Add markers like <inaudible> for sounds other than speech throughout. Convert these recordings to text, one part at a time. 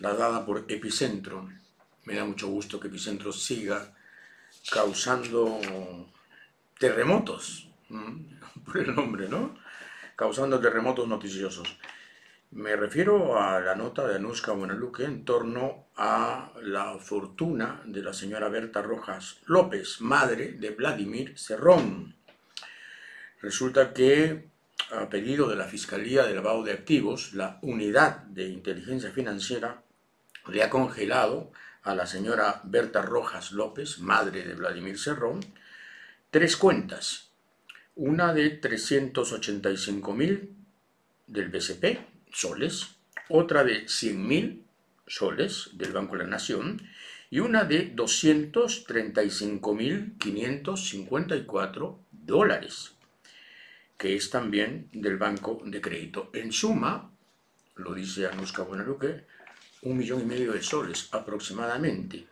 La dada por Epicentro. Me da mucho gusto que Epicentro siga causando terremotos, <laughs> por el nombre, ¿no? Causando terremotos noticiosos. Me refiero a la nota de Anuska Buenaluque en torno a la fortuna de la señora Berta Rojas López, madre de Vladimir Cerrón. Resulta que a pedido de la Fiscalía de Lavado de Activos, la Unidad de Inteligencia Financiera le ha congelado a la señora Berta Rojas López, madre de Vladimir Cerrón, tres cuentas. Una de 385 mil del BCP, soles, otra de 100 mil soles del Banco de la Nación. Y una de 235.554 dólares que es también del Banco de Crédito. En suma, lo dice Anuska Buenaluque, un millón y medio de soles aproximadamente.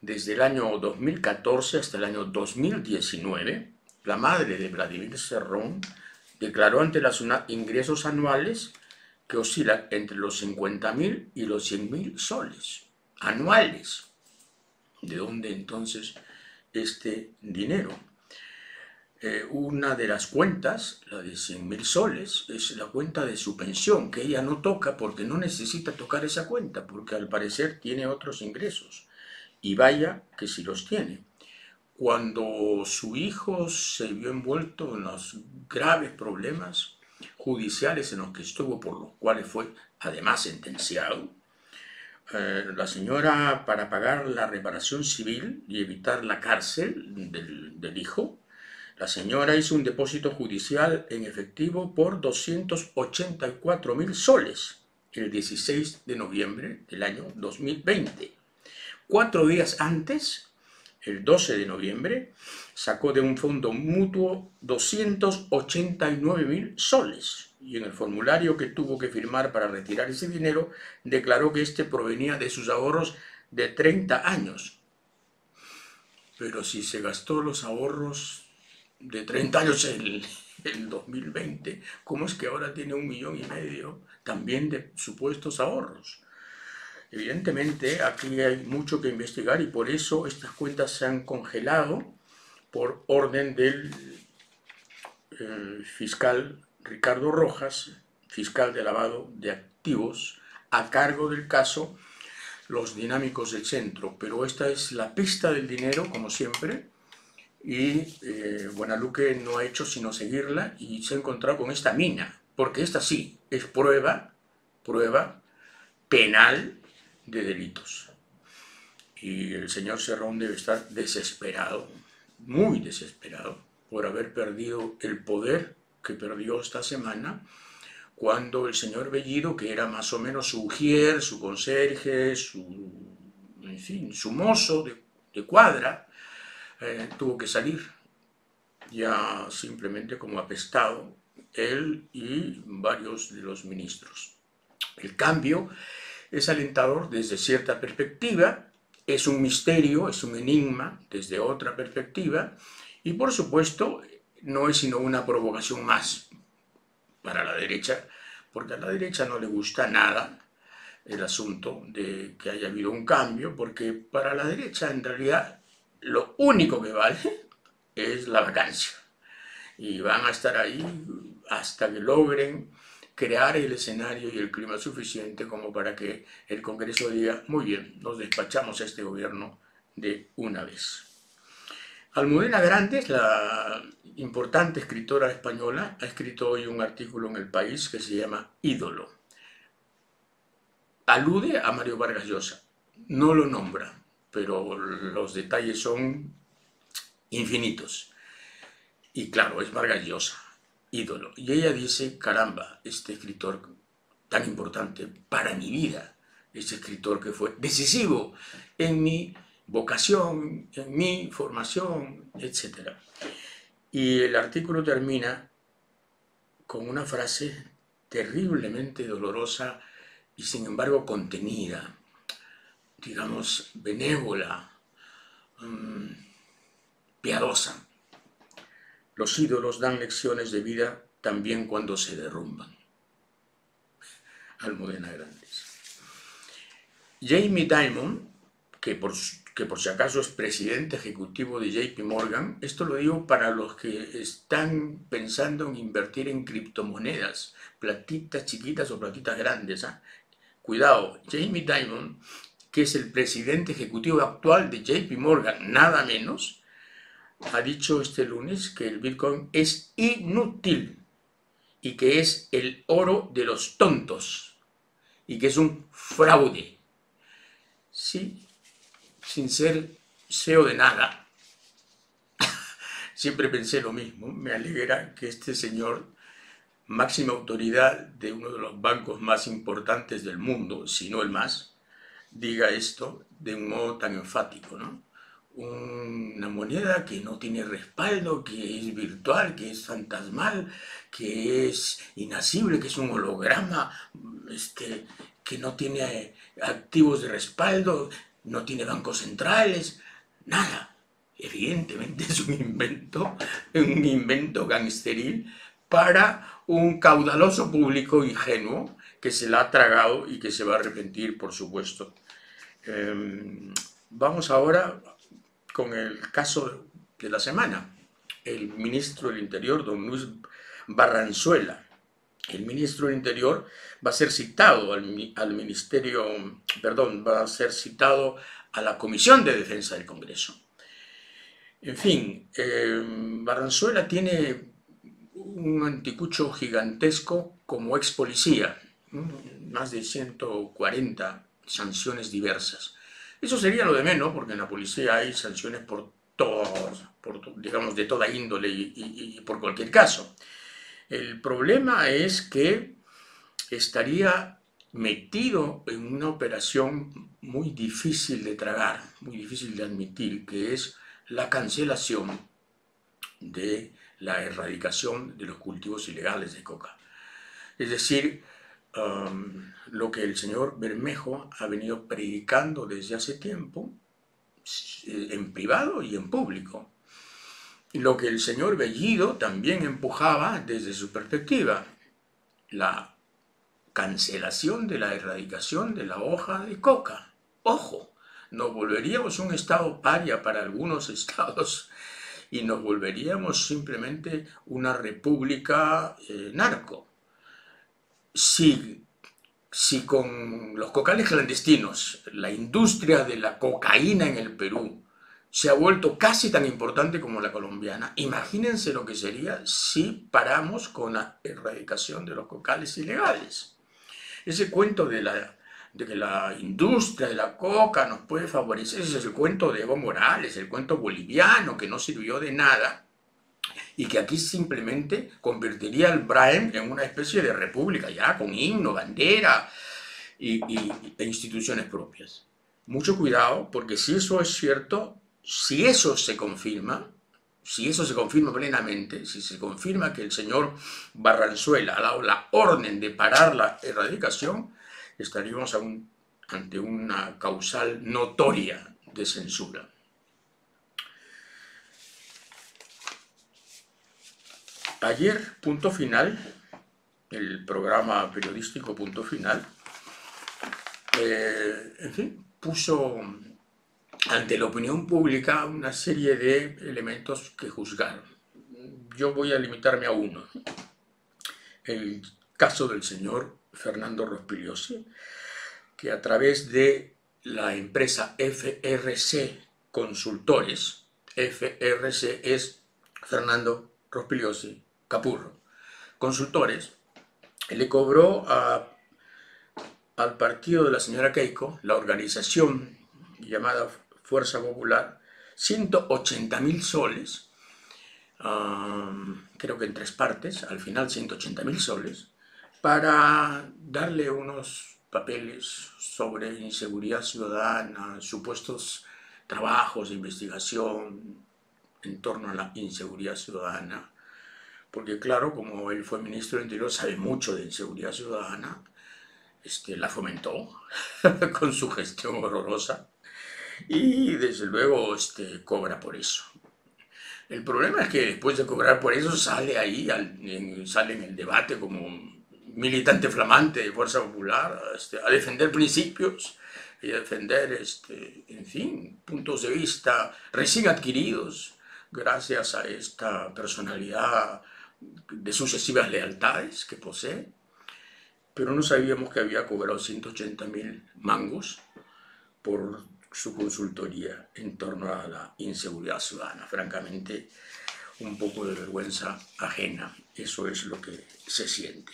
Desde el año 2014 hasta el año 2019, la madre de Vladimir Serrón declaró ante las ingresos anuales que oscilan entre los 50.000 y los 100.000 soles anuales. ¿De dónde entonces este dinero? Eh, una de las cuentas, la de 100 mil soles, es la cuenta de su pensión, que ella no toca porque no necesita tocar esa cuenta, porque al parecer tiene otros ingresos. Y vaya que si los tiene. Cuando su hijo se vio envuelto en los graves problemas judiciales en los que estuvo, por los cuales fue además sentenciado, eh, la señora, para pagar la reparación civil y evitar la cárcel del hijo, la señora hizo un depósito judicial en efectivo por 284 mil soles el 16 de noviembre del año 2020. Cuatro días antes, el 12 de noviembre, sacó de un fondo mutuo 289 mil soles y en el formulario que tuvo que firmar para retirar ese dinero declaró que este provenía de sus ahorros de 30 años. Pero si se gastó los ahorros de 30 años en el 2020, ¿cómo es que ahora tiene un millón y medio también de supuestos ahorros? Evidentemente aquí hay mucho que investigar y por eso estas cuentas se han congelado por orden del eh, fiscal Ricardo Rojas, fiscal de lavado de activos, a cargo del caso Los Dinámicos del Centro. Pero esta es la pista del dinero, como siempre, y eh, no ha hecho sino seguirla y se ha encontrado con esta mina, porque esta sí es prueba, prueba penal de delitos. Y el señor Serrón debe estar desesperado, muy desesperado, por haber perdido el poder que perdió esta semana, cuando el señor Bellido, que era más o menos su ujier, su conserje, su, en fin, su mozo de cuadra, eh, tuvo que salir ya simplemente como apestado, él y varios de los ministros. El cambio es alentador desde cierta perspectiva, es un misterio, es un enigma desde otra perspectiva, y por supuesto no es sino una provocación más para la derecha, porque a la derecha no le gusta nada el asunto de que haya habido un cambio, porque para la derecha en realidad lo único que vale es la vacancia. Y van a estar ahí hasta que logren crear el escenario y el clima suficiente como para que el Congreso diga, muy bien, nos despachamos a este gobierno de una vez. Almudena Grandes, la importante escritora española, ha escrito hoy un artículo en El País que se llama Ídolo. Alude a Mario Vargas Llosa, no lo nombra, pero los detalles son infinitos. Y claro, es Vargas Llosa, ídolo. Y ella dice, caramba, este escritor tan importante para mi vida, este escritor que fue decisivo en mi vocación, en mi formación, etc. Y el artículo termina con una frase terriblemente dolorosa y sin embargo contenida digamos, benévola, mm, piadosa. Los ídolos dan lecciones de vida también cuando se derrumban. Almudena Grandes. Jamie Dimon, que por, que por si acaso es presidente ejecutivo de JP Morgan, esto lo digo para los que están pensando en invertir en criptomonedas, platitas chiquitas o platitas grandes. ¿ah? Cuidado, Jamie Dimon que es el presidente ejecutivo actual de JP Morgan, nada menos, ha dicho este lunes que el Bitcoin es inútil y que es el oro de los tontos y que es un fraude. Sí, sin ser CEO de nada. <laughs> Siempre pensé lo mismo. Me alegra que este señor, máxima autoridad de uno de los bancos más importantes del mundo, si no el más, diga esto de un modo tan enfático, ¿no? Una moneda que no tiene respaldo, que es virtual, que es fantasmal, que es inasible, que es un holograma, este, que no tiene activos de respaldo, no tiene bancos centrales, nada. Evidentemente es un invento, un invento gangsteril para un caudaloso público ingenuo que se la ha tragado y que se va a arrepentir, por supuesto. Em, vamos ahora con el caso de la semana. El ministro del Interior, don Luis Barranzuela. El ministro del Interior va a ser citado al, Ministerio, perdón, va a ser citado a la Comisión de Defensa del Congreso. En fin, em, Barranzuela tiene un anticucho gigantesco como ex policía más de 140 sanciones diversas. Eso sería lo de menos, porque en la policía hay sanciones por todos, por, digamos, de toda índole y, por cualquier caso. El problema es que estaría metido en una operación muy difícil de tragar, muy difícil de admitir, que es la cancelación de la erradicación de los cultivos ilegales de coca. Es decir, Um, lo que el señor Bermejo ha venido predicando desde hace tiempo, eh, en privado y en público. Lo que el señor Bellido también empujaba desde su perspectiva, la cancelación de la erradicación de la hoja de coca. Ojo, nos volveríamos un estado paria para algunos <laughs> estados y nos volveríamos simplemente una república eh, narco. Si, con los cocales clandestinos la industria de la cocaína en el Perú se ha vuelto casi tan importante como la colombiana. Imagínense lo que sería si paramos con la erradicación de los cocales ilegales. Ese cuento de, la, de que la industria de la coca nos puede favorecer, ese es el cuento de Evo Morales, el cuento boliviano que no sirvió de nada y que aquí simplemente convertiría al Braem en una especie de república ya, con himno, bandera y, e instituciones propias. Mucho cuidado, porque si eso es cierto, si eso se confirma, si eso se confirma plenamente, si se confirma que el señor Barranzuela ha dado la orden de parar la erradicación, estaríamos ante una causal notoria de censura. Ayer, punto final, el programa periodístico punto final, eh, en fin, puso ante la opinión pública una serie de elementos que juzgar. Yo voy a limitarme a uno. El caso del señor Fernando Rospigliosi, que a través de la empresa FRC Consultores, FRC es Fernando Rospigliosi Capurro, Consultores, le cobró al partido de la señora Keiko, la organización llamada Fuerza Popular, 180 mil soles, creo que en tres partes, al final 180 mil soles, para darle unos papeles sobre inseguridad ciudadana, supuestos trabajos de investigación en torno a la inseguridad ciudadana, porque claro, como él fue ministro del Interior, sabe mucho de inseguridad ciudadana, este, la fomentó <laughs> con su gestión horrorosa y desde luego este, cobra por eso. El problema es que después de cobrar por eso sale ahí, sale en el debate como militante flamante de Fuerza Popular este, a defender principios y a defender, este, en fin, puntos de vista recién adquiridos gracias a esta personalidad de sucesivas lealtades que posee. Pero no sabíamos que había cobrado 180 mil mangos por su consultoría en torno a la inseguridad ciudadana. Francamente, un poco de vergüenza ajena, eso es lo que se siente.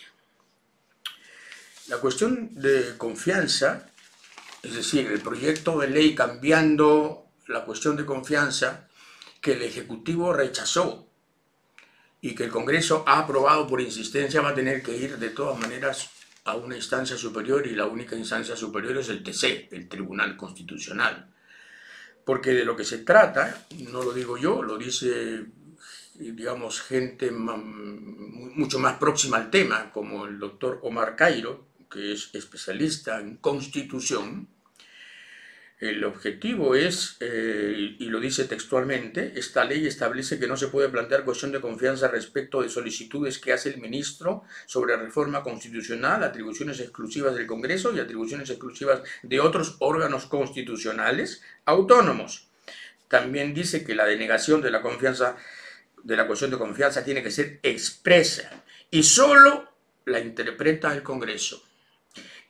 La cuestión de confianza, es decir, el proyecto de ley cambiando la cuestión de confianza que el Ejecutivo rechazó y que el Congreso ha aprobado por insistencia, va a tener que ir de todas maneras a una instancia superior y la única instancia superior es el TC, el Tribunal Constitucional. Porque de lo que se trata, no lo digo yo, lo dice, digamos, gente mucho más próxima al tema, como el doctor Omar Cairo, que es especialista en constitución, el objetivo es, eh, y lo dice textualmente, esta ley establece que no se puede plantear cuestión de confianza respecto de solicitudes que hace el ministro sobre reforma constitucional, atribuciones exclusivas del Congreso y atribuciones exclusivas de otros órganos constitucionales autónomos. También dice que la denegación de la confianza, de la cuestión de confianza tiene que ser expresa y solo la interpreta el Congreso.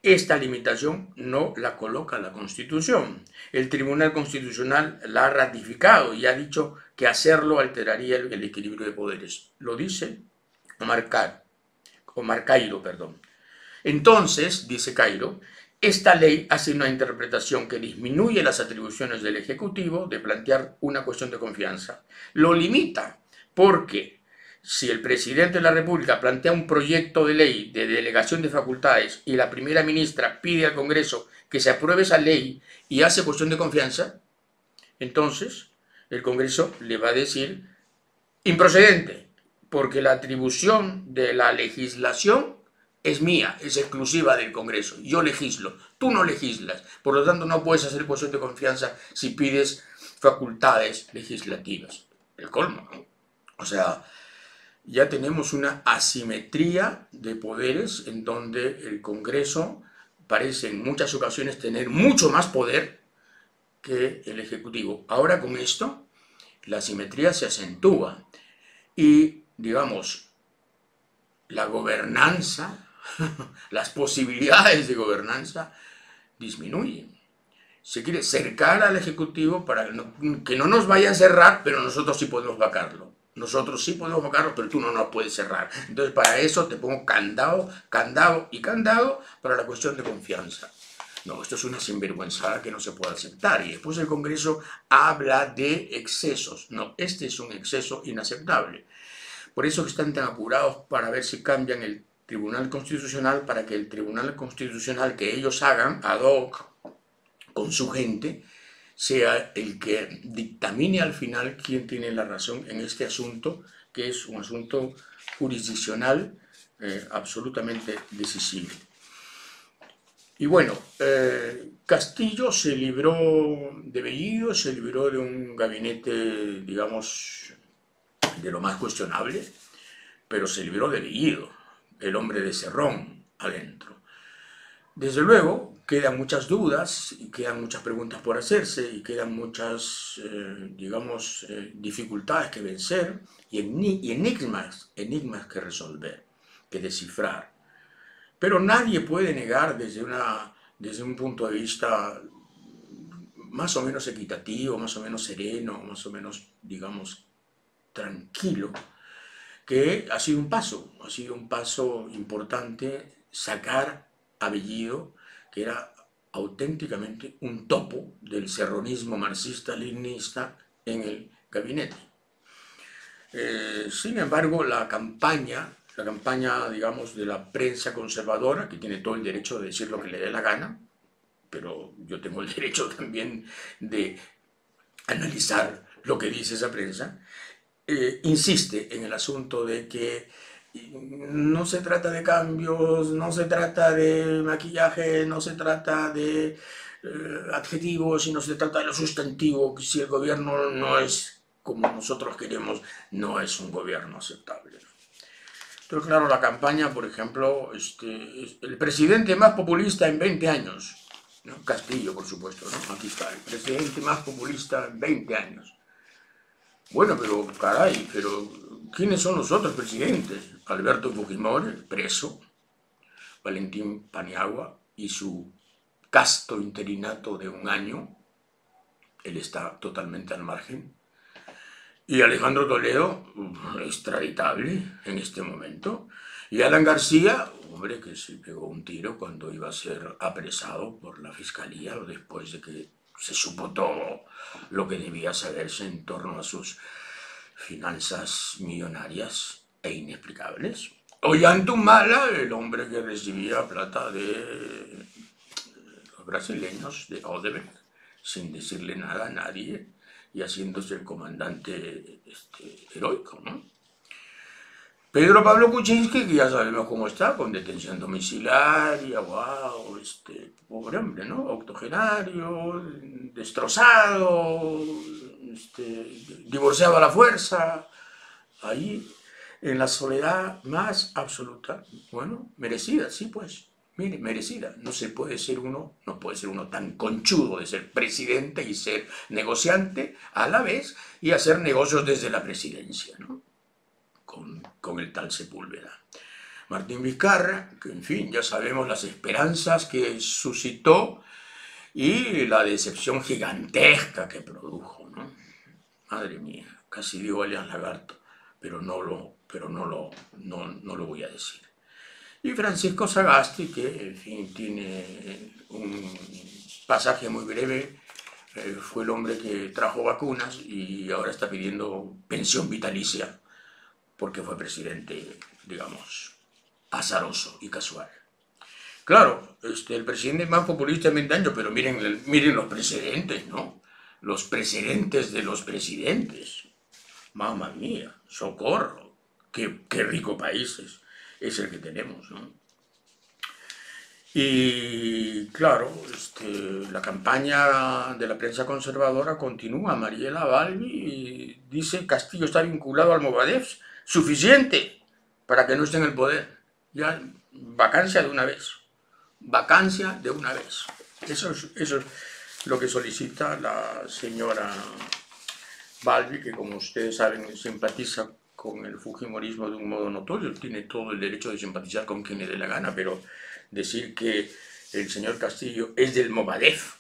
Esta limitación no la coloca la Constitución. El Tribunal Constitucional la ha ratificado y ha dicho que hacerlo alteraría el, equilibrio de poderes. Lo dice Omar, Omar Cairo. Perdón. Entonces, dice Cairo, esta ley hace una interpretación que disminuye las atribuciones del Ejecutivo de plantear una cuestión de confianza. Lo limita porque si el presidente de la República plantea un proyecto de ley de delegación de facultades y la primera ministra pide al Congreso que se apruebe esa ley y hace cuestión de confianza, entonces el Congreso le va a decir improcedente, porque la atribución de la legislación es mía, es exclusiva del Congreso. Yo legislo, tú no legislas. Por lo tanto, no puedes hacer cuestión de confianza si pides facultades legislativas. El colmo, O sea, ya tenemos una asimetría de poderes en donde el Congreso parece en muchas ocasiones tener mucho más poder que el Ejecutivo. Ahora con esto, la asimetría se acentúa y, digamos, la gobernanza, <laughs> las posibilidades de gobernanza disminuyen. Se quiere cercar al Ejecutivo para que no nos vaya a cerrar, pero nosotros sí podemos vacarlo. Nosotros sí podemos vacarlo, pero tú no nos puedes cerrar. Entonces, para eso te pongo candado, candado y candado para la cuestión de confianza. No, esto es una sinvergüenzada que no se puede aceptar. Y después el Congreso habla de excesos. No, este es un exceso inaceptable. Por eso están tan apurados para ver si cambian el Tribunal Constitucional para que el Tribunal Constitucional que ellos hagan ad hoc con su gente sea el que dictamine al final quién tiene la razón en este asunto, que es un asunto jurisdiccional eh, absolutamente decisivo. Y bueno, eh, Castillo se libró de Bellido, se libró de un gabinete, digamos, de lo más cuestionable, pero se libró de Bellido, el hombre de Cerrón adentro. Desde luego, quedan muchas dudas, y quedan muchas preguntas por hacerse, y quedan muchas, eh, digamos, eh, dificultades que vencer, y, enigmas, enigmas que resolver, que descifrar. Pero nadie puede negar desde, una, desde un punto de vista más o menos equitativo, más o menos sereno, más o menos, digamos, tranquilo, que ha sido un paso, ha sido un paso importante sacar a Bellido, era auténticamente un topo del serronismo marxista-leninista en el gabinete. Eh, sin embargo, la campaña, la campaña, digamos, de la prensa conservadora, que tiene todo el derecho de decir lo que le dé la gana, pero yo tengo el <laughs> derecho también de analizar lo que dice esa prensa, eh, insiste en el asunto de que no se trata de cambios, no se trata de maquillaje, no se trata de eh, adjetivos, sino se trata de lo sustantivo, si el gobierno no es como nosotros queremos, no es un gobierno aceptable. Entonces, claro, la campaña, por ejemplo, este, el presidente más populista en 20 años, Castillo, por supuesto, ¿no? aquí está, el presidente más populista en 20 años. Bueno, pero caray, pero ¿quiénes son los otros presidentes? Alberto Fujimori, preso, Valentín Paniagua y su casto interinato de un año, él está totalmente al margen, y Alejandro Toledo, extraditable en este momento, y Alan García, hombre que se pegó un tiro cuando iba a ser apresado por la fiscalía después de que se supo todo lo que debía saberse en torno a sus finanzas millonarias e inexplicables. Ollantumala, el hombre que recibía plata de los brasileños, de Odebrecht, sin decirle nada a nadie y haciéndose el comandante este, heroico, ¿no? Pedro Pablo Kuczynski, que ya sabemos cómo está, con detención domiciliaria, wow, este, pobre hombre, ¿no? Octogenario, destrozado, este, divorciado a la fuerza, ahí en la soledad más absoluta. Bueno, merecida, sí, pues. Mire, merecida. No se puede ser uno, no puede ser uno tan conchudo de ser presidente y ser negociante a la vez y hacer negocios desde la presidencia, ¿no? con, el tal Sepúlveda. Martín Vizcarra, que en fin, ya sabemos las esperanzas que suscitó y la decepción gigantesca que produjo. Madre mía, casi digo alias lagarto, pero no lo, pero no lo, no, no lo voy a decir. Y Francisco Sagasti, que en fin tiene un pasaje muy breve, eh, fue el hombre que trajo vacunas y ahora está pidiendo pensión vitalicia porque fue presidente, digamos, azaroso y casual. Claro, este, el presidente más populista en 20 años, pero miren, miren los precedentes, ¿no? Los precedentes de los presidentes. Mamma mía, socorro, qué, qué rico país es, el que tenemos, ¿no? Y claro, este, la campaña de la prensa conservadora continúa. Mariela Balbi dice Castillo está vinculado al Movadef suficiente para que no esté en el poder. Ya, vacancia de una vez. Vacancia de una vez. Es, eso es lo que solicita la señora Balbi, que como ustedes saben simpatiza con el Fujimorismo de un modo notorio, tiene todo el derecho de simpatizar con quien le dé la gana, pero decir que el señor Castillo es del Movadef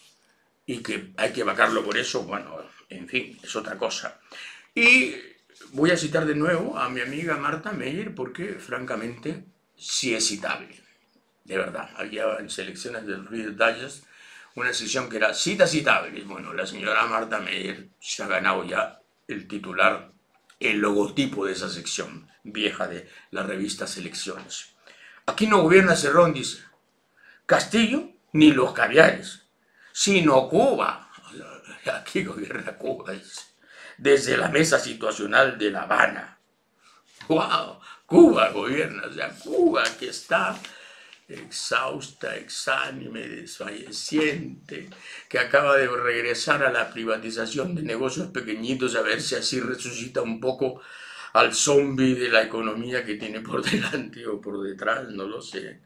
y que hay que vacarlo por eso, bueno, en fin, es otra cosa. Y voy a citar de nuevo a mi amiga Marta Meyer porque, francamente, sí es citable. De verdad, había en selecciones del Reader Digest una sección que era cita citable. Bueno, la señora Marta Meyer se ha ganado ya el titular, el logotipo de esa sección vieja de la revista Selecciones. Aquí no gobierna Cerrón, dice. Castillo ni los caviares, sino Cuba. <laughs> Aquí gobierna Cuba, dice. Desde la mesa situacional de La Habana. ¡Wow! Cuba gobierna, o sea, Cuba que está exhausta, exánime, desfalleciente, que acaba de regresar a la privatización de negocios pequeñitos a ver si así resucita un poco al zombi de la economía que tiene por <laughs> delante o por detrás, no lo sé.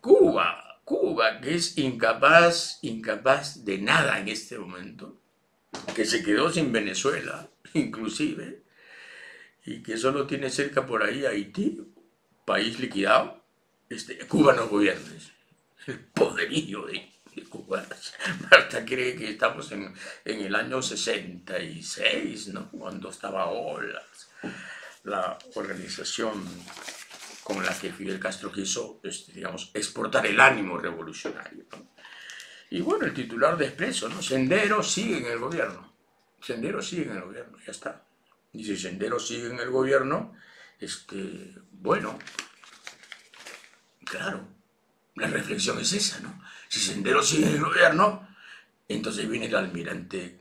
Cuba, Cuba, que es incapaz, incapaz de nada en este momento, que se quedó sin Venezuela, <laughs> inclusive, y que solo tiene cerca por ahí Haití, país liquidado, este, Cuba no gobierna. El poderío de, Cuba. Marta cree que estamos en, el año 66, ¿no? cuando estaba OLAS, la organización con la que Fidel Castro quiso, este, exportar el ánimo revolucionario. Y bueno, el titular de Expreso, ¿no? Sendero sigue en el gobierno. Sendero sigue en el gobierno, ya está. Y si Sendero sigue en el gobierno, este, bueno, Claro, la reflexión es esa, ¿no? Si Sendero sigue en el gobierno, entonces viene el almirante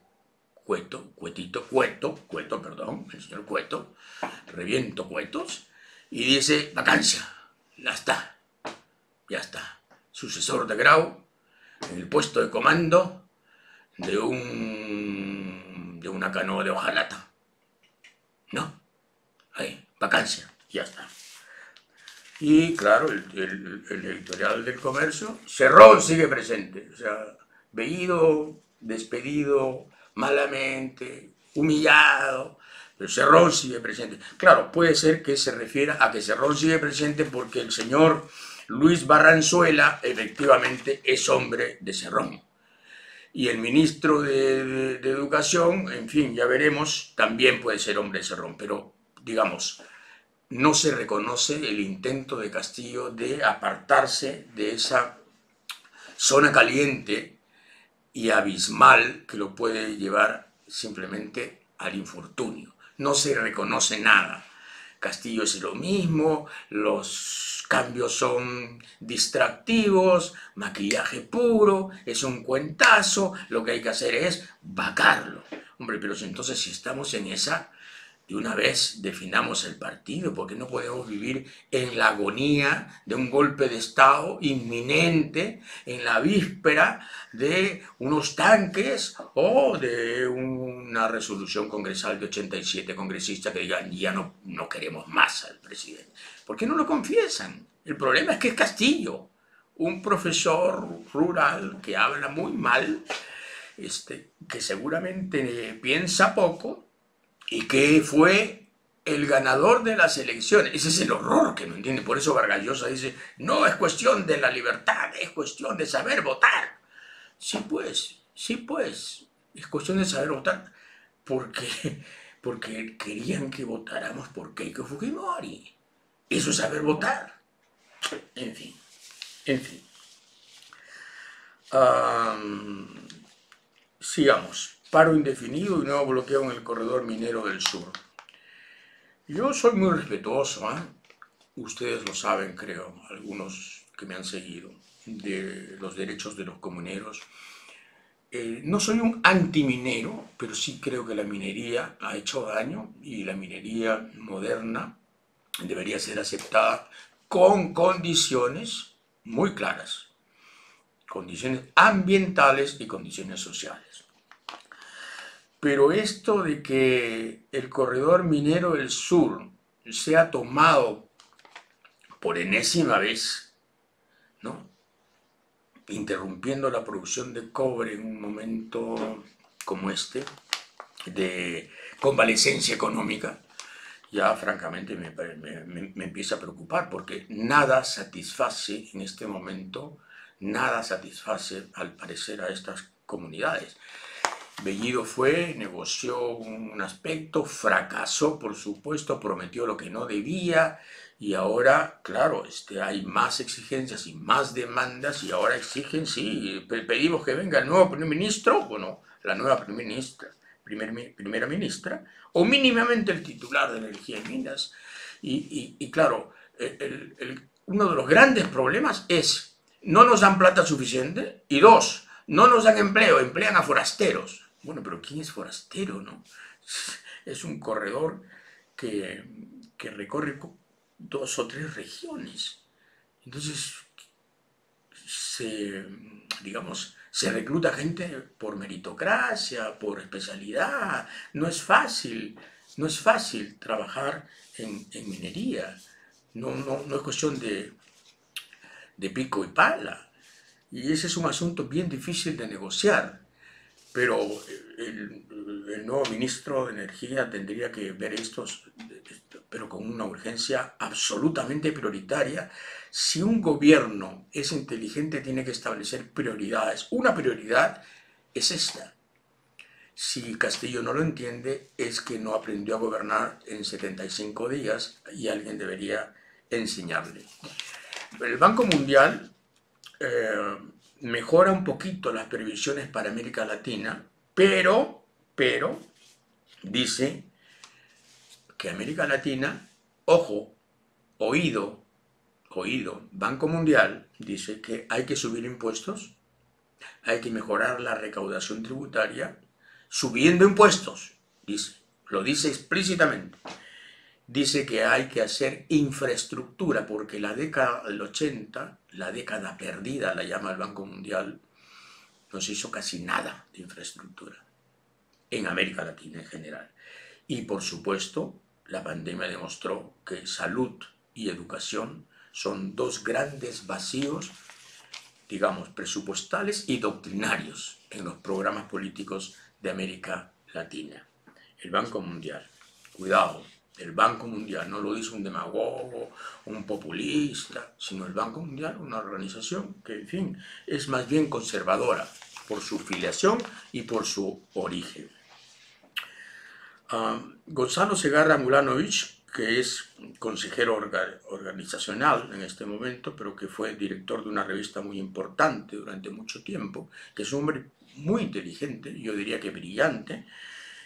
Cueto, Cuetito, Cueto, Cueto, perdón, el señor Cueto, reviento Cuetos, y dice, vacancia, ya está, ya está. Sucesor de Grau, en el puesto de comando de un de una canoa de hojalata. ¿No? Ahí, vacancia, ya está. Y claro, el, editorial del comercio, Cerrón sigue presente, o sea, veído, despedido, malamente, humillado, pero Cerrón sigue presente. Claro, puede ser que se refiera a que Cerrón sigue presente porque el señor Luis Barranzuela efectivamente es hombre de Cerrón. Y el ministro de, de Educación, en fin, ya veremos, también puede ser hombre de Cerrón, pero digamos, no se reconoce el intento de Castillo de apartarse de esa zona caliente y abismal que lo puede llevar simplemente al infortunio. No se reconoce nada. Castillo es lo mismo, los cambios son distractivos, maquillaje puro, es un cuentazo, lo que hay que hacer es vacarlo. Hombre, pero entonces si estamos en esa, de una vez definamos el partido, porque no podemos vivir en la agonía de un golpe de Estado inminente en la víspera de unos tanques o de una resolución congresal de 87 congresistas que digan ya no, no queremos más al presidente. ¿Por qué no lo confiesan? El problema es que es Castillo, un profesor rural que habla muy mal, este, que seguramente piensa poco, y que fue el ganador de las elecciones. Ese es el horror que no entiende. Por eso Vargallosa dice, no es cuestión de la libertad, es cuestión de saber votar. Sí, pues, sí, pues, es cuestión de saber votar. Porque, porque querían que votáramos por Keiko Fujimori. Eso es saber votar. En fin, en fin. sigamos paro indefinido y nuevo bloqueo en el corredor minero del sur. Yo soy muy respetuoso, ¿eh? ustedes lo saben creo, algunos que me han seguido, de los derechos de los comuneros. Eh, no soy un antiminero, pero sí creo que la minería ha hecho daño y la minería moderna debería ser aceptada con condiciones muy claras, condiciones ambientales y condiciones sociales. Pero esto de que el corredor minero del sur sea tomado por enésima vez, ¿no? interrumpiendo la producción de cobre en un momento como este, de convalecencia económica, ya francamente me, me, empieza a preocupar porque nada satisface en este momento, nada satisface al parecer a estas comunidades. Bellido fue, negoció un aspecto, fracasó por supuesto, prometió lo que no debía y ahora, claro, este, hay más exigencias y más demandas y ahora exigen, sí, pedimos que venga el nuevo primer ministro, bueno, la nueva primera ministra, o mínimamente el titular de Energía y Minas. Y, claro, uno de los grandes problemas es, no nos dan plata suficiente, y dos, no nos dan empleo, emplean a forasteros. Bueno, pero ¿quién es forastero, no? Es un corredor que, que recorre dos o tres regiones. Entonces, se, digamos, se recluta gente por meritocracia, por especialidad. No es fácil, no es fácil trabajar en, minería. No, no, no, es cuestión de, de pico y pala. Y ese es un asunto bien difícil de negociar. Pero el, el nuevo ministro de Energía tendría que ver estos, pero con una urgencia absolutamente prioritaria. Si un gobierno es inteligente, tiene que establecer prioridades. Una prioridad es esta. Si Castillo no lo entiende, es que no aprendió a gobernar en 75 días y alguien debería enseñarle. El Banco Mundial eh, mejora un poquito las previsiones para América Latina, pero, pero, dice que América Latina, ojo, oído, oído, Banco Mundial dice que hay que subir impuestos, hay que mejorar la recaudación tributaria, subiendo impuestos, dice, lo dice explícitamente. Dice que hay que hacer infraestructura, porque la década del 80, la década perdida, la llama el Banco Mundial, no se hizo casi nada de infraestructura en América Latina en general. Y por supuesto, la pandemia demostró que salud y educación son dos grandes vacíos, digamos, presupuestales y doctrinarios en los programas políticos de América Latina. El Banco Mundial, cuidado, el Banco Mundial no lo dice un demagogo, un populista, sino el Banco Mundial, una organización que, en fin, es más bien conservadora por su filiación y por su origen. Gonzalo Segarra Mulanovich, que es consejero organizacional en este momento, pero que fue director de una revista muy importante durante mucho tiempo, que es un hombre muy inteligente, yo diría que brillante,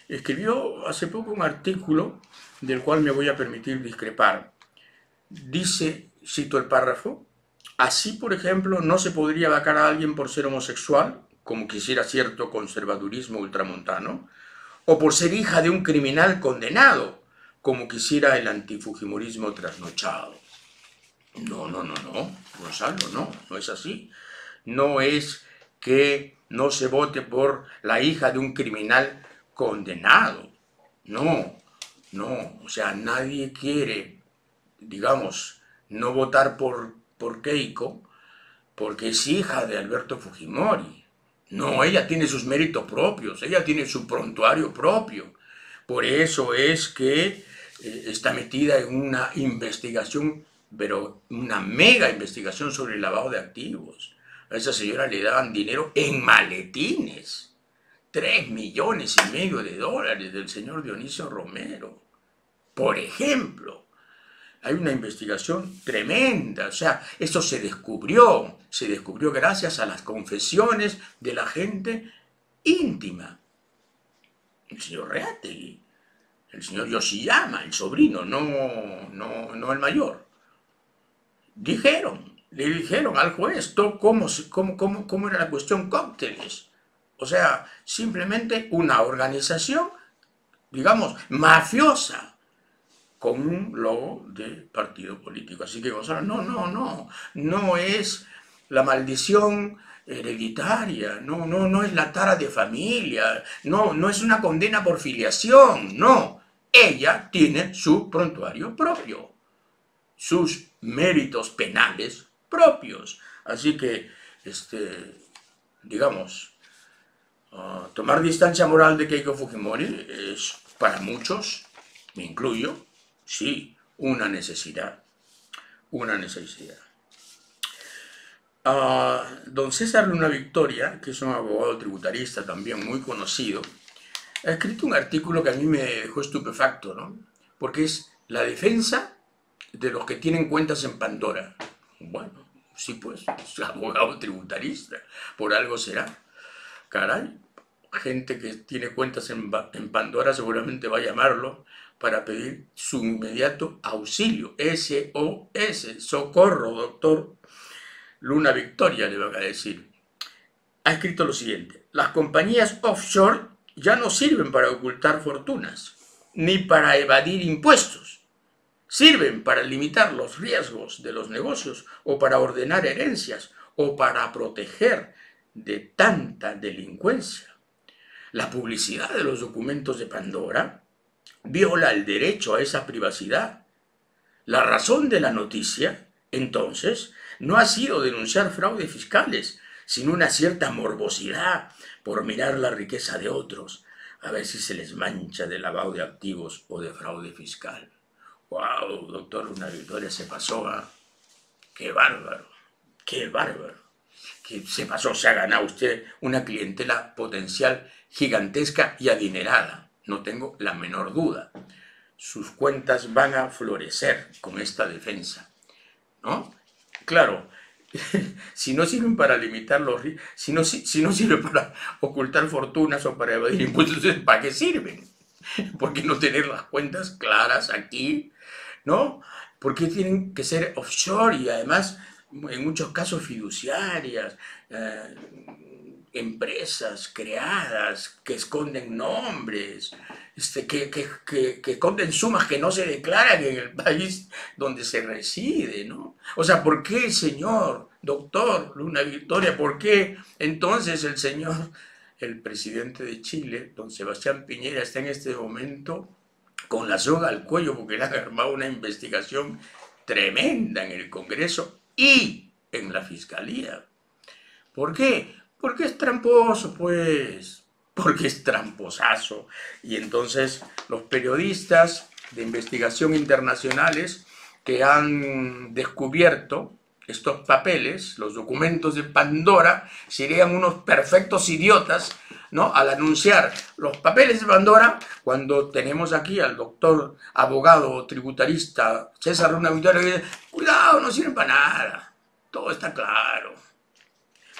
escribió hace poco un artículo del cual me voy a permitir discrepar. Dice, cito el párrafo, así por ejemplo no se podría vacar a alguien por ser homosexual, como quisiera cierto conservadurismo ultramontano, o por ser hija de un criminal condenado, como quisiera el antifujimorismo trasnochado. No, no, no, no, Gonzalo, no, no es así. No es que no se vote por la hija de un criminal condenado. No, no, o sea, nadie quiere, digamos, no votar por, por Keiko porque es hija de Alberto Fujimori. No, ella tiene sus méritos propios, ella tiene su prontuario propio. Por eso es que eh, está metida en una investigación, pero una mega investigación sobre el lavado de activos. A esa señora le daban dinero en maletines. Tres millones y medio de dólares del señor Dionisio Romero. Por ejemplo hay una investigación tremenda, o sea, esto se descubrió, se descubrió gracias a las confesiones de la gente íntima. El señor Reategui, el señor Yoshiyama, el sobrino, no, no, no el mayor. Dijeron, le dijeron al juez cómo, cómo, cómo era la cuestión cócteles. O sea, simplemente una organización, digamos, mafiosa con un logo de partido político. Así que Gonzalo, no, no, no, no es la maldición hereditaria, no, no, no es la tara de familia, no, no es una condena por filiación, no, ella tiene su prontuario propio, sus méritos penales propios. Así que, este, digamos, ah, tomar distancia moral de Keiko Fujimori es para muchos, me incluyo, sí, una necesidad, una necesidad. Ah, don César Luna Victoria, que es un abogado tributarista también muy conocido, ha escrito un artículo que a mí me dejó estupefacto, ¿no? Porque es la defensa de los que tienen cuentas en Pandora. Bueno, sí pues, es abogado tributarista, por algo será. Caray, gente que tiene cuentas en, Pandora seguramente va a llamarlo para pedir su inmediato auxilio. SOS, socorro, doctor Luna Victoria, le van a decir. Ha escrito lo siguiente, las compañías offshore ya no sirven para ocultar fortunas, ni para evadir impuestos. Sirven para limitar los riesgos de los negocios o para ordenar herencias o para proteger de tanta delincuencia. La publicidad de los documentos de Pandora viola el derecho a esa privacidad. La razón de la noticia, entonces, no ha sido denunciar fraudes fiscales, sino una cierta morbosidad por mirar la riqueza de otros, a ver si se les mancha de lavado de activos o de fraude fiscal. ¡Wow, doctor! Una victoria se pasó, ¿ah? ¡Qué bárbaro! ¡Qué bárbaro! Que se pasó, se ha ganado usted una clientela potencial gigantesca y adinerada. No tengo la menor duda. Sus cuentas van a florecer con esta defensa. ¿No? Claro, <laughs> si no sirven para limitar los si no, si no sirven para ocultar fortunas o para evadir impuestos, ¿para qué sirven? ¿Por qué no tener las cuentas claras aquí? ¿No? ¿Por qué tienen que ser offshore y además en muchos casos fiduciarias? Eh, empresas creadas que esconden nombres, este, que, que, que, esconden sumas que no se declaran en el país donde se reside, ¿no? O sea, ¿por qué, señor doctor Luna Victoria, por qué entonces el señor, el presidente de Chile, don Sebastián Piñera, está en este momento con la soga al cuello porque le han armado una investigación tremenda en el Congreso y en la Fiscalía? ¿Por qué? Porque es tramposo, pues, porque es tramposazo. Y entonces los periodistas de investigación internacionales que han descubierto estos papeles, los documentos de Pandora, serían unos perfectos idiotas, ¿no? Al anunciar los papeles de Pandora, cuando tenemos aquí al doctor abogado tributarista César Luna Victoria, que dice, cuidado, no sirven para nada, todo está claro.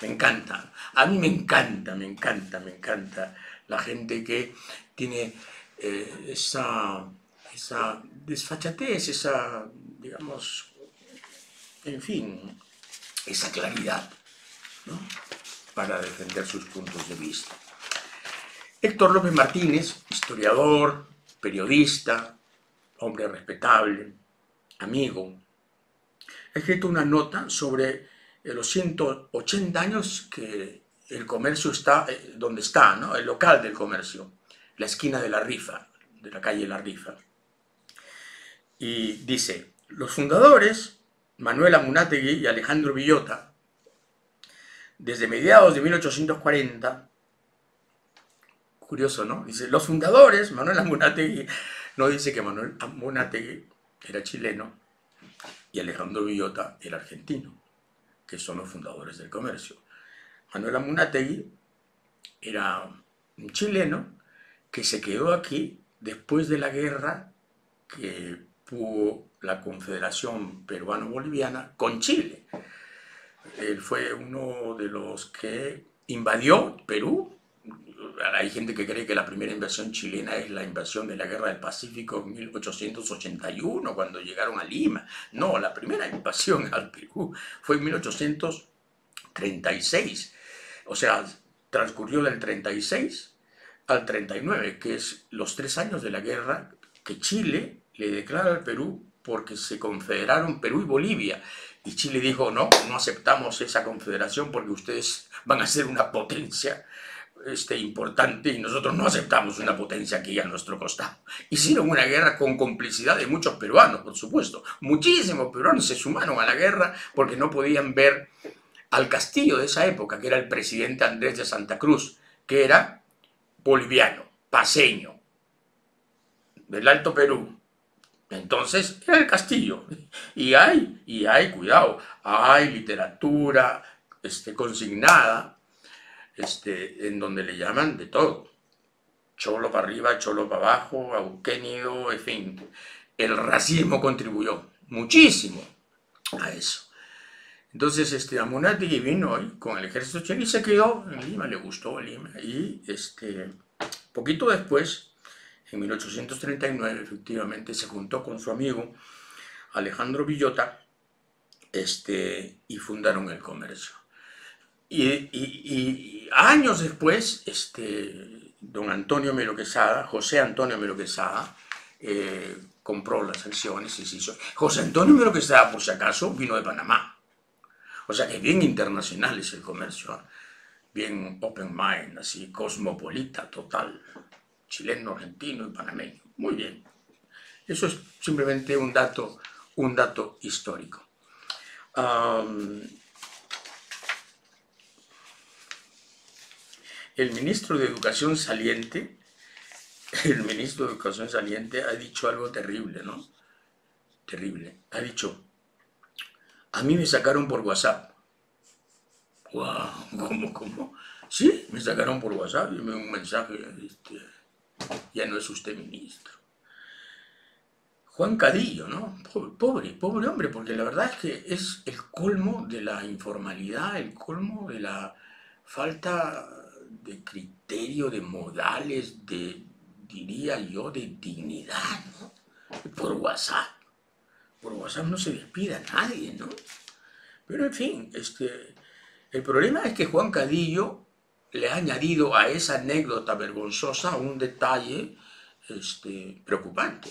Me encanta. A mí me encanta, me encanta, me encanta la gente que tiene eh, esa, esa desfachatez, esa, digamos, en fin, esa claridad ¿no? para defender sus puntos de vista. Héctor López Martínez, historiador, periodista, hombre respetable, amigo, ha escrito una nota sobre los 180 años que el comercio está eh, donde está, el local del comercio, la esquina de la rifa, de la calle La Rifa. Y dice, los fundadores, Manuel Amunátegui y Alejandro Villota, desde mediados de 1840, curioso, ¿no? Dice, los fundadores, Manuel Amunátegui, no dice que Manuel Amunátegui era chileno y Alejandro Villota era argentino que son los fundadores del comercio. Manuel Amunategui era un chileno que se quedó aquí después de la guerra que tuvo la Confederación Peruano-Boliviana con Chile. Él fue uno de los que invadió Perú hay gente que cree que la primera invasión chilena es la invasión de la Guerra del Pacífico en 1881, cuando llegaron a Lima. No, la primera invasión <laughs> al Perú fue en 1836. O sea, transcurrió del 36 al 39, que es los tres años de la guerra que Chile le declara al Perú porque se confederaron Perú y Bolivia. Y Chile dijo, no, no aceptamos esa confederación porque ustedes van a ser una potencia este, importante y nosotros no aceptamos una potencia aquí a nuestro costado. Hicieron una guerra con complicidad de muchos peruanos, por supuesto. Muchísimos peruanos se sumaron a la guerra porque no podían ver al Castillo de esa época, que era el presidente Andrés de Santa Cruz, que era boliviano, paseño, del Alto Perú. Entonces era el Castillo. Y hay, y hay, cuidado, hay literatura este, consignada este, en donde le llaman de todo. Cholo para arriba, cholo para abajo, auquénido, en fin. El racismo contribuyó muchísimo a eso. Entonces, este, vino hoy con el ejército chileno y se quedó en Lima, le gustó Lima. Y este, poquito después, en 1839, efectivamente, se juntó con su amigo Alejandro Villota este, y fundaron el comercio. Y, años después, este, don Antonio Melo Quesada, José Antonio Melo Quesada, eh, compró las acciones y se hizo. José Antonio Melo Quesada, por si acaso, vino de Panamá. O sea que bien internacional es el comercio, ¿ah? bien open mind, así, cosmopolita total, chileno, argentino y panameño. Muy bien. Eso es simplemente un dato, un dato histórico. El ministro de Educación saliente, <laughs> el ministro de Educación saliente ha dicho algo terrible, ¿no? Terrible. Ha dicho, a mí me sacaron por WhatsApp. Wow, ¿cómo, cómo? Sí, me sacaron por WhatsApp y me un mensaje, este, ya no es usted ministro. Juan Cadillo, ¿no? Pobre, pobre, hombre, porque la verdad es que es el colmo de la informalidad, el colmo de la falta de criterio, de modales, de, diría yo, de dignidad, ¿no? Por WhatsApp. Por WhatsApp no se despide a nadie, ¿no? Pero en fin, este, el problema es que Juan Cadillo le ha añadido a esa anécdota vergonzosa un detalle este, preocupante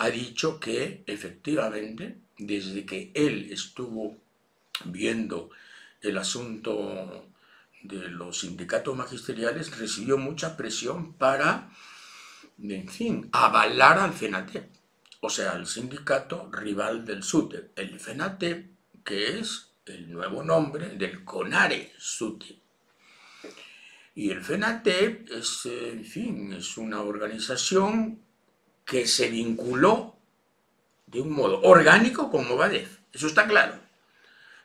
ha dicho que efectivamente, desde que él estuvo viendo el asunto de los sindicatos magisteriales, recibió mucha presión para, en fin, avalar al FENATEP, o sea, al sindicato rival del SUTE, el FENATEP, que es el nuevo nombre del CONARE SUTE. Y el FENATEP es, en fin, es una organización que se vinculó de un modo orgánico con Movadef. Eso está claro.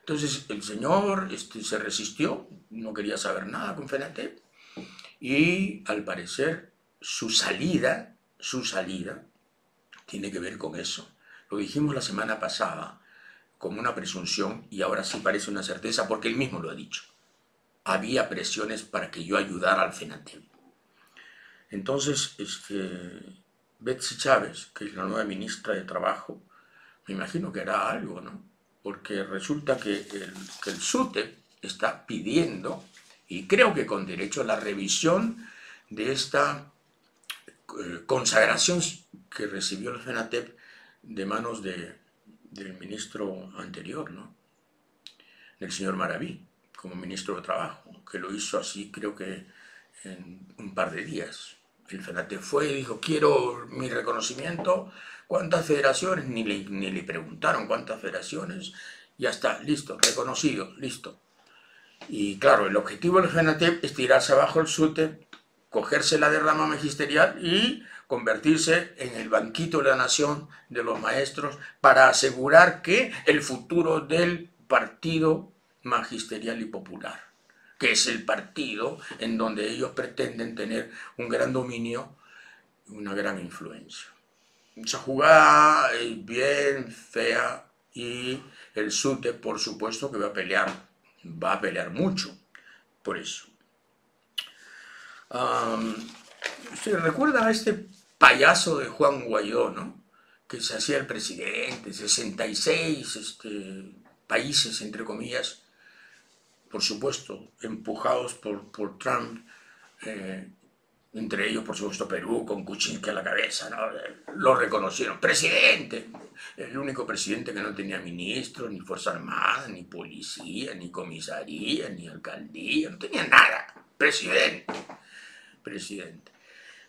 Entonces el señor este, se resistió, no quería saber nada con FENATEP y al parecer su salida, su salida, tiene que ver con eso. Lo dijimos la semana pasada como una presunción y ahora sí parece una certeza porque él mismo lo ha dicho. Había presiones para que yo ayudara al FENATEP. Entonces, este, Betsy Chávez, que es la nueva ministra de Trabajo, me imagino que hará algo, ¿no? Porque resulta que el, que SUTE está pidiendo, y creo que con derecho, la revisión de esta eh, consagración que recibió el FENATEP de manos de, del ministro anterior, ¿no? Del señor Maraví, como ministro de Trabajo, que lo hizo así, creo que en un par de días. El FENATE fue y dijo, quiero mi reconocimiento. ¿Cuántas federaciones? Ni le, ni le preguntaron cuántas federaciones. Ya está, listo, reconocido, listo. Y claro, el objetivo del FENATEP es tirarse abajo el SUTE, cogerse la derrama magisterial y convertirse en el banquito de la nación de los maestros para asegurar que el futuro del partido magisterial y popular que es el partido en donde ellos pretenden tener un gran dominio y una gran influencia. Esa jugada es bien fea y el SUTE, por supuesto, que va a pelear, va a pelear mucho por eso. ¿Se recuerda a este payaso de Juan Guaidó, ¿no? que se hacía el presidente, 66 este, países, entre comillas, por supuesto, empujados por, por Trump, eh, entre ellos, por supuesto, Perú, con Kuczynski a la cabeza, ¿no? lo reconocieron. Presidente, el único presidente que no tenía ministro, ni Fuerza Armada, ni policía, ni comisaría, ni alcaldía, no tenía nada. presidente, presidente.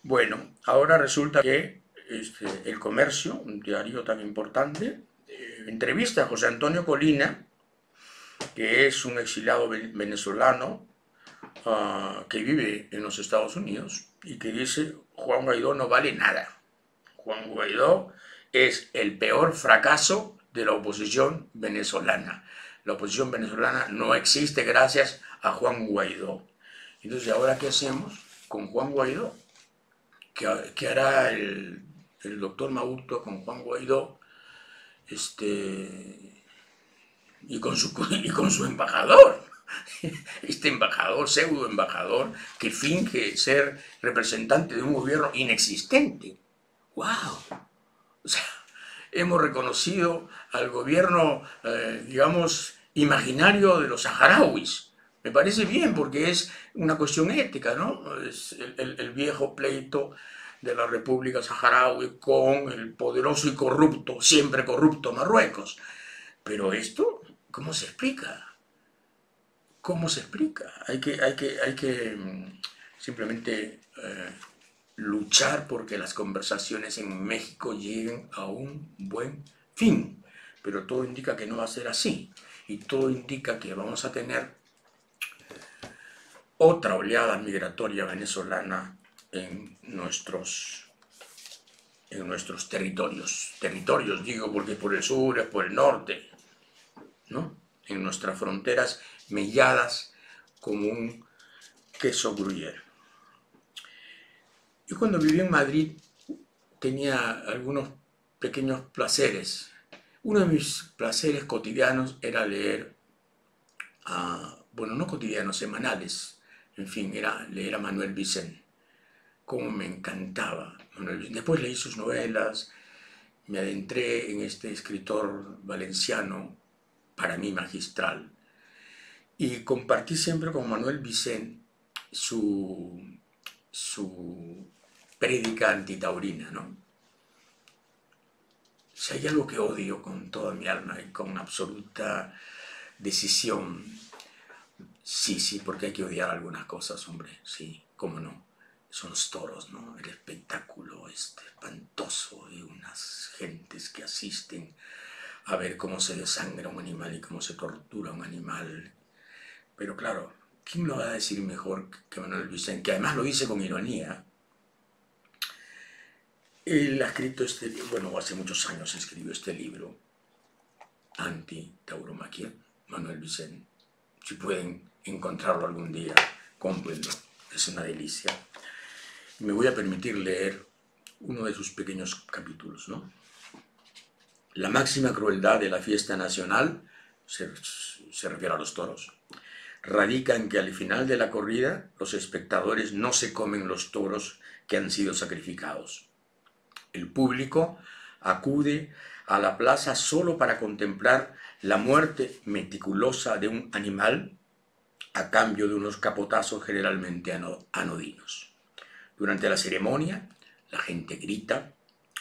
Bueno, ahora resulta que este, El Comercio, un diario tan importante, eh, entrevista a José Antonio Colina, que es un exiliado venezolano ah, que vive en los Estados Unidos y que dice Juan Guaidó no vale nada. Juan Guaidó es el peor fracaso de la oposición venezolana. La oposición venezolana no existe gracias a Juan Guaidó. Entonces, ¿ahora qué hacemos con Juan Guaidó? ¿Qué, hará el, doctor Maurto con Juan Guaidó? Este, y, con su, <laughs> y con su embajador. <laughs> Este embajador, pseudo embajador, que finge ser representante de un gobierno inexistente. ¡Wow! O sea, hemos reconocido al gobierno, eh, digamos, imaginario de los saharauis. Me parece bien porque es una cuestión ética, ¿no? Es el, viejo pleito de la República Saharaui con el poderoso y corrupto, siempre corrupto Marruecos. Pero esto, ¿cómo se explica? ¿Cómo se explica? Hay que, hay que, hay que mm, simplemente eh, luchar porque las conversaciones en México lleguen a un buen fin. Pero todo indica que no va a ser así. Y todo indica que vamos a tener otra oleada migratoria venezolana en nuestros, en nuestros territorios. Territorios, digo, porque por el sur, es por el norte, ¿no? En nuestras fronteras melladas como un queso gruyere. Yo cuando viví en Madrid tenía algunos pequeños placeres. Uno de mis placeres cotidianos era leer, bueno, no cotidianos, semanales, en fin, era leer a Manuel Vicente. Cómo me encantaba Manuel Después leí sus novelas, me adentré en este escritor valenciano, para mí magistral, y compartí siempre con Manuel Vicente su, su prédica antitaurina, ¿no? Si hay algo que odio con toda mi alma y con absoluta decisión, sí, sí, porque hay que odiar algunas cosas, hombre, sí, cómo no. Son los toros, ¿no? El espectáculo este espantoso de unas gentes que asisten a ver cómo se desangra un animal y cómo se tortura un animal. Pero claro, ¿quién lo va a decir mejor que Manuel Vicente? Que además lo dice con ironía, él ha escrito este libro, bueno, hace muchos años escribió este libro, Anti-Tauromaquia, Manuel Vicente. Si pueden encontrarlo algún día, cómprenlo, es una delicia. Me voy a permitir leer uno de sus pequeños capítulos, ¿no? La máxima crueldad de la fiesta nacional, se, refiere a los toros, radica en que al final de la corrida los espectadores no se comen los toros que han sido sacrificados el público acude a la plaza solo para contemplar la muerte meticulosa de un animal a cambio de unos capotazos generalmente anodinos. Durante la ceremonia, la gente grita,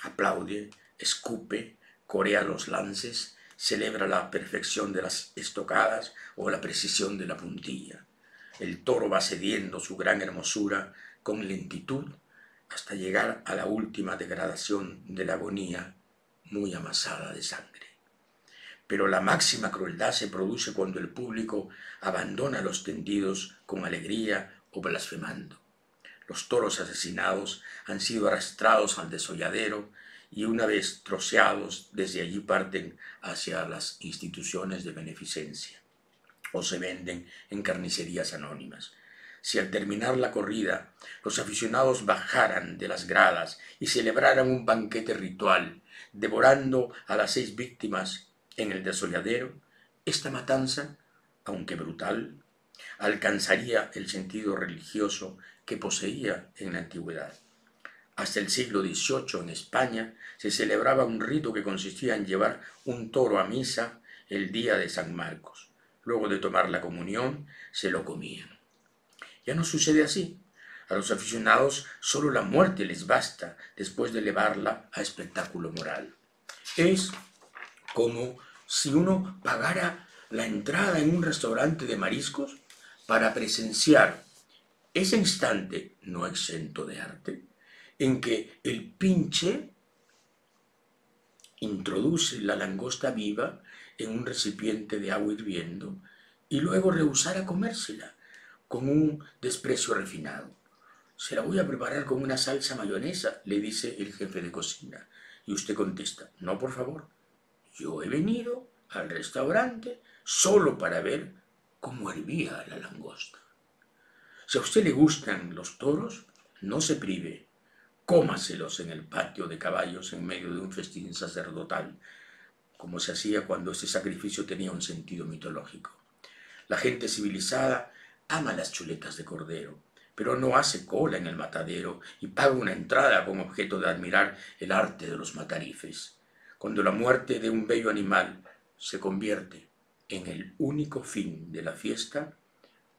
aplaude, escupe, corea los lances, celebra la perfección de las estocadas o la precisión de la puntilla. El toro va cediendo su gran hermosura con lentitud hasta llegar a la última degradación de la agonía muy amasada de sangre. Pero la máxima crueldad se produce cuando el público abandona los tendidos con alegría o blasfemando. Los toros asesinados han sido arrastrados al desolladero y una vez troceados desde allí parten hacia las instituciones de beneficencia o se venden en carnicerías anónimas si al terminar la corrida los aficionados bajaran de las gradas y celebraran un banquete ritual, devorando a las seis víctimas en el desolladero, esta matanza, aunque brutal, alcanzaría el sentido religioso que poseía en la antigüedad. Hasta el siglo XVIII en España se celebraba un rito que consistía en llevar un toro a misa el día de San Marcos. Luego de tomar la comunión, se lo comían. Ya no sucede así. A los aficionados solo la muerte les basta después de elevarla a espectáculo moral. Es como si uno pagara la entrada en un restaurante de mariscos para presenciar ese instante no exento de arte, en que el pinche introduce la langosta viva en un recipiente de agua hirviendo y luego rehusar a comérsela con un desprecio refinado. Se la voy a preparar con una salsa mayonesa, le dice el jefe de cocina. Y usted contesta, no, por favor, yo he venido al restaurante solo para ver cómo hervía la langosta. Si a usted le gustan los toros, no se prive, cómaselos en el patio de caballos en medio de un festín sacerdotal, como se hacía cuando ese sacrificio tenía un sentido mitológico. La gente civilizada ama las chuletas de cordero, pero no hace cola en el matadero y paga una entrada con objeto de admirar el arte de los matarifes. Cuando la muerte de un bello animal se convierte en el único fin de la fiesta,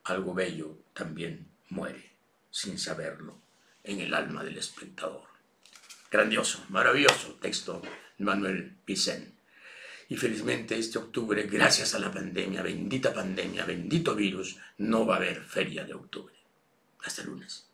algo bello también muere, sin saberlo, en el alma del espectador. Grandioso, maravilloso texto Manuel Picén. Y felizmente este octubre, gracias a la pandemia, bendita pandemia, bendito virus, no va a haber feria de octubre. Hasta lunes.